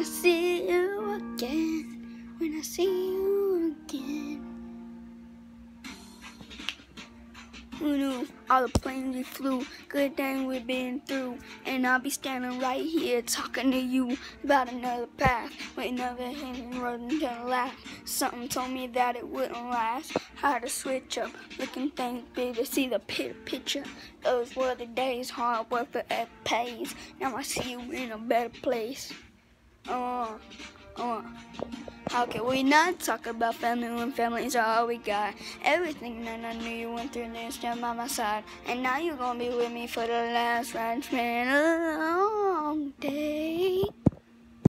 I see you again, when I see you again. Who knew all the planes we flew, good thing we've been through. And I'll be standing right here talking to you about another path. We never hit road until the last. Something told me that it wouldn't last. Had to switch up, looking things big to see the picture. Those were the days, hard work for pays. Now I see you in a better place. Uh, uh. How can we not talk about family when family's all we got? Everything that I knew you went through there, stand by my side. And now you're gonna be with me for the last ride. It's